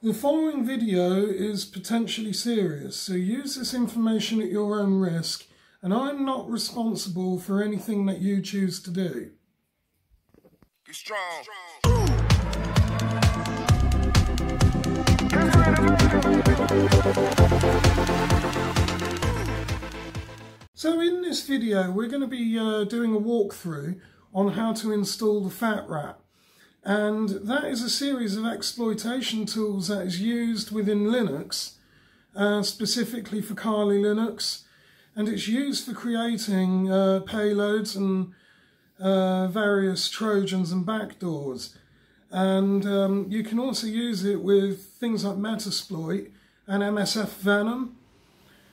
The following video is potentially serious, so use this information at your own risk, and I'm not responsible for anything that you choose to do. Get strong. So in this video we're going to be uh, doing a walkthrough on how to install the Fat Rat. And that is a series of exploitation tools that is used within Linux, uh, specifically for Kali Linux. And it's used for creating uh, payloads and uh, various Trojans and backdoors. And um, you can also use it with things like Metasploit and MSF Venom.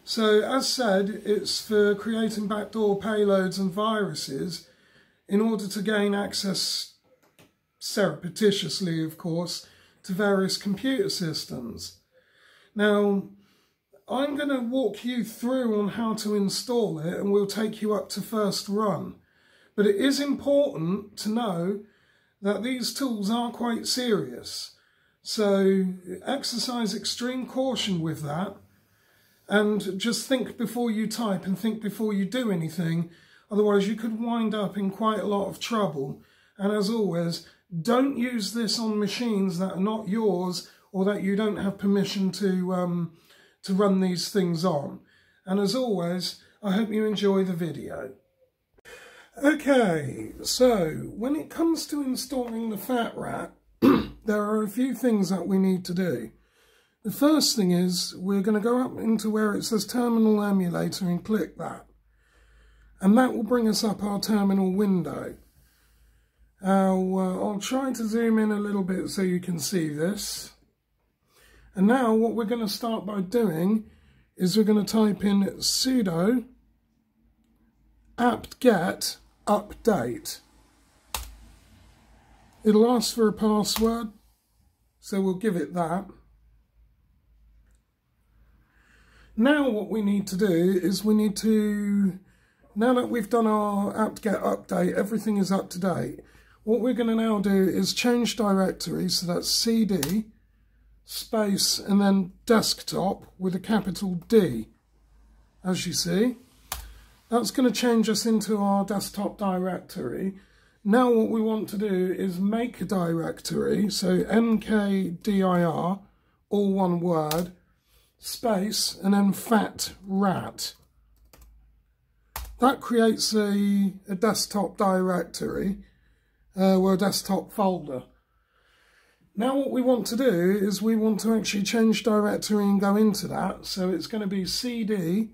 So as said, it's for creating backdoor payloads and viruses in order to gain access surreptitiously, of course, to various computer systems. Now, I'm going to walk you through on how to install it and we'll take you up to first run. But it is important to know that these tools are quite serious. So exercise extreme caution with that and just think before you type and think before you do anything. Otherwise you could wind up in quite a lot of trouble. And as always, don't use this on machines that are not yours or that you don't have permission to, um, to run these things on. And as always, I hope you enjoy the video. Okay, so when it comes to installing the Fat Rat, there are a few things that we need to do. The first thing is we're going to go up into where it says Terminal Emulator and click that. And that will bring us up our terminal window. Uh, I'll try to zoom in a little bit so you can see this. And now what we're going to start by doing is we're going to type in sudo apt-get update. It'll ask for a password, so we'll give it that. Now what we need to do is we need to, now that we've done our apt-get update, everything is up to date. What we're going to now do is change directory, so that's cd space and then desktop with a capital D, as you see. That's going to change us into our desktop directory. Now what we want to do is make a directory, so mkdir, all one word, space, and then fat rat. That creates a, a desktop directory uh, desktop folder. Now what we want to do is we want to actually change directory and go into that. So it's going to be cd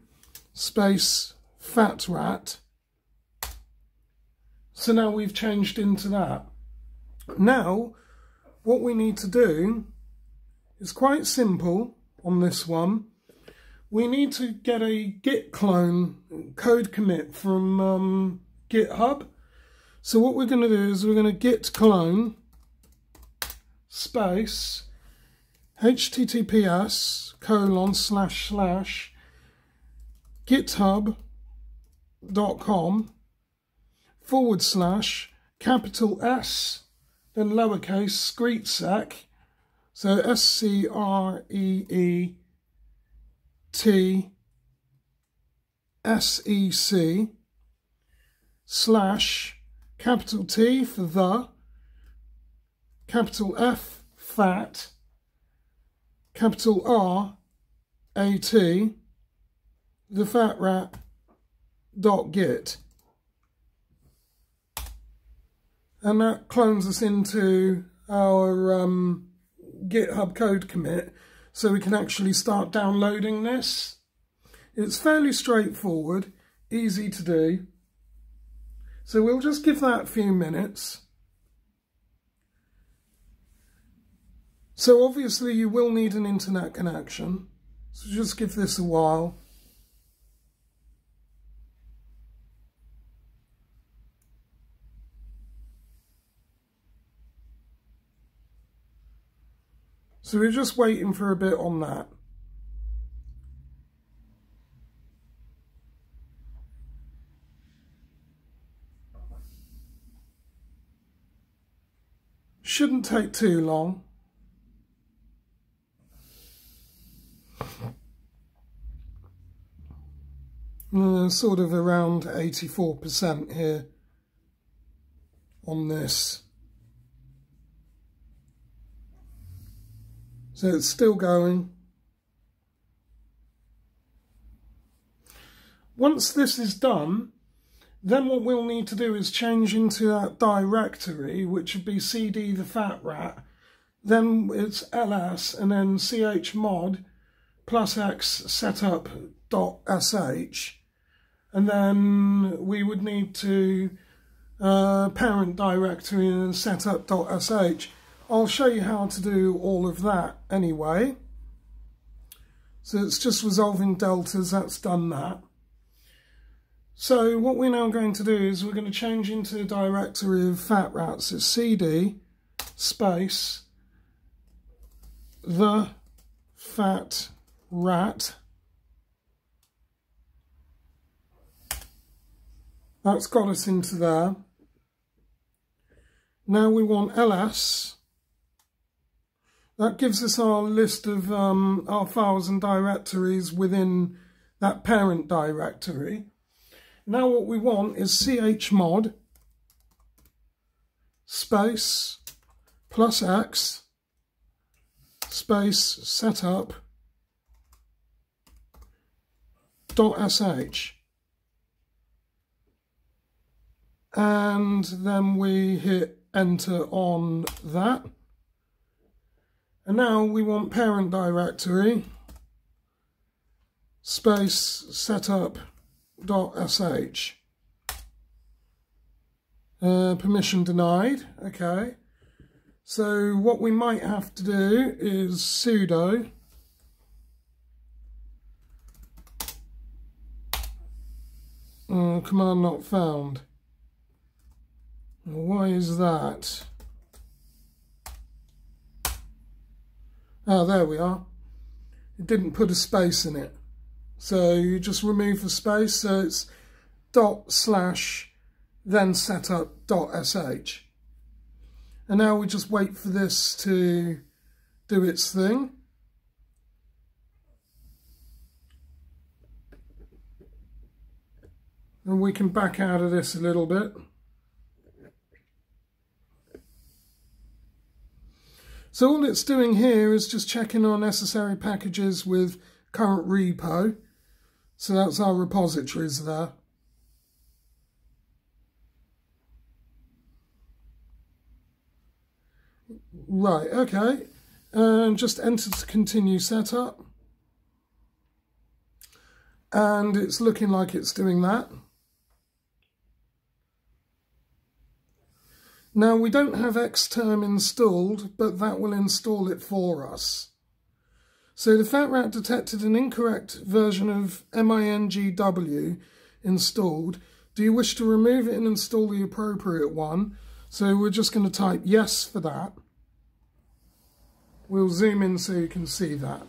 space fat rat. So now we've changed into that. Now what we need to do is quite simple on this one. We need to get a git clone code commit from um, GitHub. So what we're going to do is we're going to git clone space https colon slash slash github.com forward slash capital S then lowercase screetsec. So S C R E E T S E C slash capital T for the, capital F, fat, capital R, A T, the fat rat, dot git. And that clones us into our um, GitHub code commit so we can actually start downloading this. It's fairly straightforward, easy to do. So we'll just give that a few minutes. So obviously you will need an internet connection. So just give this a while. So we're just waiting for a bit on that. Shouldn't take too long. Uh, sort of around 84% here on this. So it's still going. Once this is done, then what we'll need to do is change into that directory, which would be cd the fat rat. Then it's ls and then chmod plus x setup dot sh. And then we would need to uh, parent directory and setup dot sh. I'll show you how to do all of that anyway. So it's just resolving deltas, that's done that. So what we're now going to do is we're going to change into the directory of fat rats. It's cd space the fat rat. That's got us into there. Now we want ls. That gives us our list of um, our files and directories within that parent directory. Now what we want is chmod space plus x space setup dot sh and then we hit enter on that. And now we want parent directory space setup sh. Uh, permission denied, okay. So what we might have to do is sudo uh, command not found. Why is that? Ah, there we are. It didn't put a space in it. So you just remove the space, so it's dot slash then setup dot sh. And now we just wait for this to do its thing. And we can back out of this a little bit. So all it's doing here is just checking our necessary packages with current repo. So that's our repositories there. Right, okay. And just enter to continue setup. And it's looking like it's doing that. Now we don't have Xterm installed, but that will install it for us. So the fat rat detected an incorrect version of MINGW installed. Do you wish to remove it and install the appropriate one? So we're just going to type yes for that. We'll zoom in so you can see that.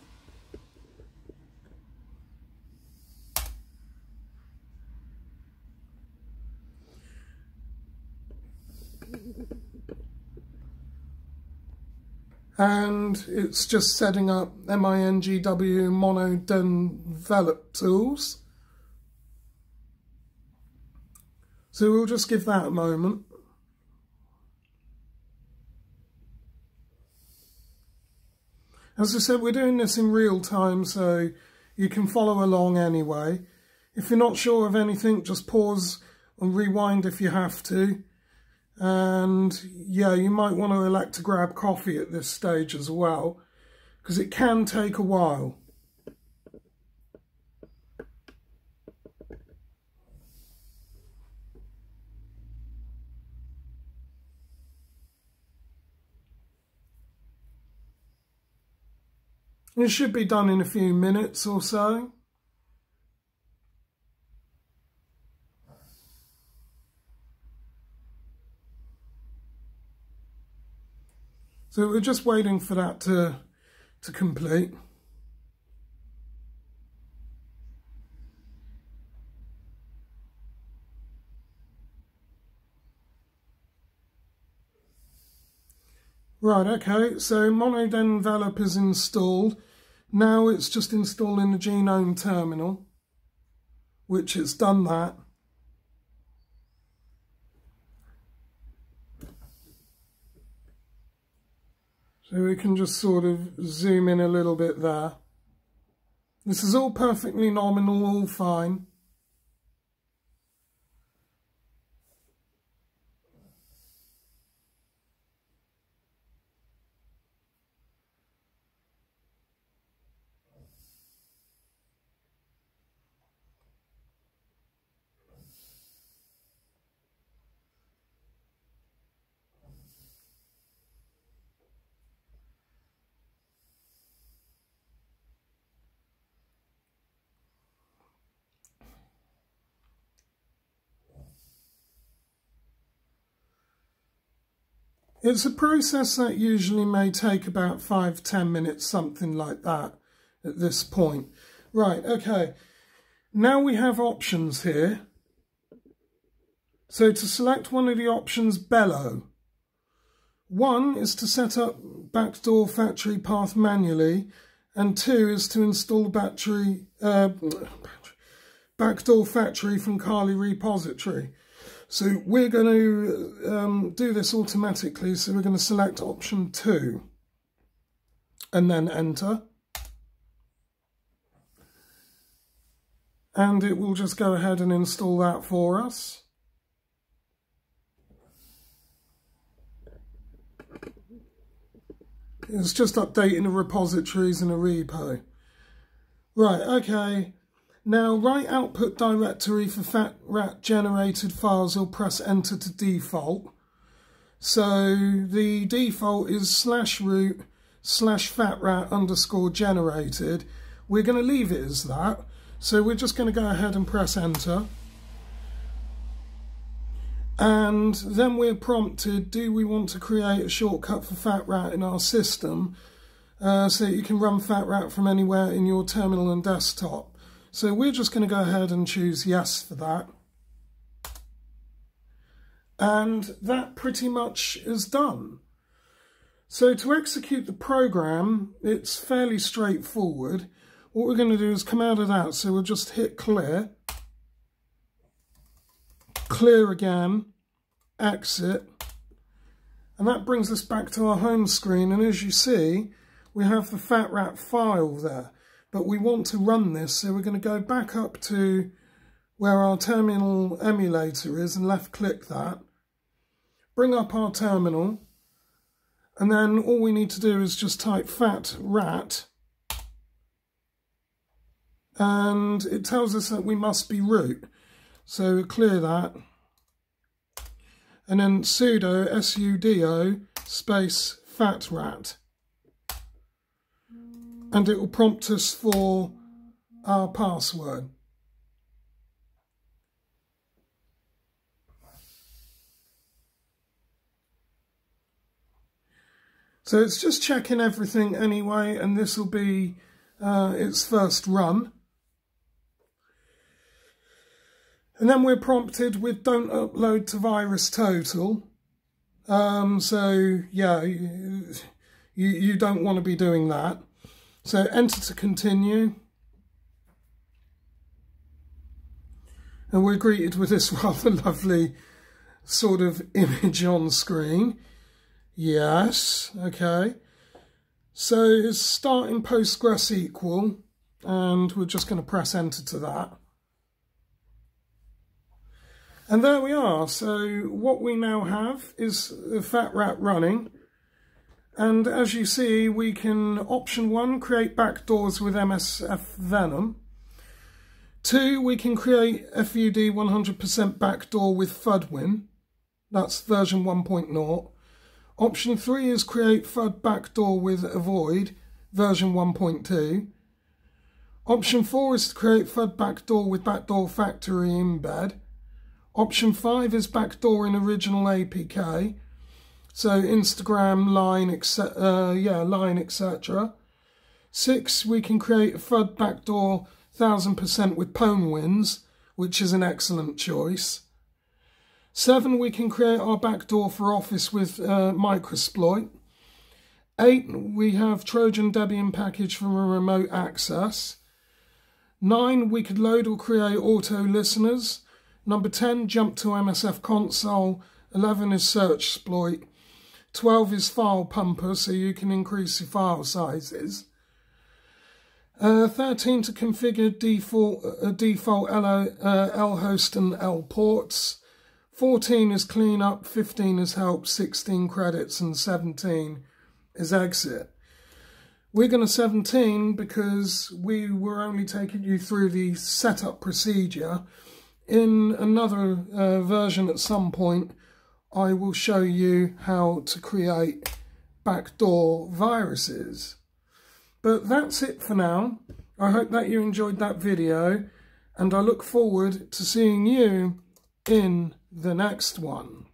And it's just setting up MINGW mono develop tools. So we'll just give that a moment. As I said, we're doing this in real time, so you can follow along anyway. If you're not sure of anything, just pause and rewind if you have to. And yeah, you might want to elect to grab coffee at this stage as well, because it can take a while. It should be done in a few minutes or so. So we're just waiting for that to, to complete. Right, okay, so MonoDenvelop is installed. Now it's just installing the genome terminal, which it's done that. So we can just sort of zoom in a little bit there. This is all perfectly nominal, all fine. It's a process that usually may take about five, ten minutes, something like that at this point. Right, okay. Now we have options here. So to select one of the options, bellow. One is to set up backdoor factory path manually, and two is to install battery uh, backdoor factory from Kali repository. So we're going to um, do this automatically. So we're going to select option two and then enter. And it will just go ahead and install that for us. It's just updating the repositories in a repo. Right, okay. Now write output directory for fat rat generated files or press enter to default. So the default is slash root slash fat rat underscore generated. We're going to leave it as that. So we're just going to go ahead and press enter. And then we're prompted, do we want to create a shortcut for FATRAT in our system uh, so that you can run FATRAT from anywhere in your terminal and desktop. So we're just going to go ahead and choose yes for that. And that pretty much is done. So to execute the program, it's fairly straightforward. What we're going to do is come out of that. So we'll just hit clear, clear again, exit, and that brings us back to our home screen. And as you see, we have the FATRAT file there but we want to run this so we're going to go back up to where our terminal emulator is and left click that. Bring up our terminal. And then all we need to do is just type fat rat. And it tells us that we must be root. So clear that. And then sudo sudo space fat rat and it will prompt us for our password. So it's just checking everything anyway, and this will be uh, its first run. And then we're prompted with don't upload to VirusTotal. Um, so, yeah, you, you don't want to be doing that. So enter to continue. And we're greeted with this rather lovely sort of image on screen. Yes, okay. So it's starting PostgreSQL, and we're just going to press enter to that. And there we are. So what we now have is the fat rat running. And as you see, we can option one, create backdoors with MSF Venom. Two, we can create FUD 100% backdoor with FUDWIN. That's version 1.0. Option three is create FUD backdoor with Avoid, version 1.2. Option four is to create FUD backdoor with backdoor factory embed. Option five is backdoor in original APK. So Instagram, Line, etc. Uh, yeah, Line, etc. Six, we can create a FUD backdoor 1000% with PwnWinz, which is an excellent choice. Seven, we can create our backdoor for Office with uh, Microsploit. Eight, we have Trojan Debian package for a remote access. 9, we could load or create auto listeners. Number 10, jump to MSF console. 11 is search exploit. 12 is file pumper, so you can increase your file sizes. Uh, 13 to configure default uh, default L, uh, L host and L ports. 14 is cleanup, 15 is help, 16 credits, and 17 is exit. We're going to 17 because we were only taking you through the setup procedure. In another uh, version at some point, I will show you how to create backdoor viruses. But that's it for now. I hope that you enjoyed that video and I look forward to seeing you in the next one.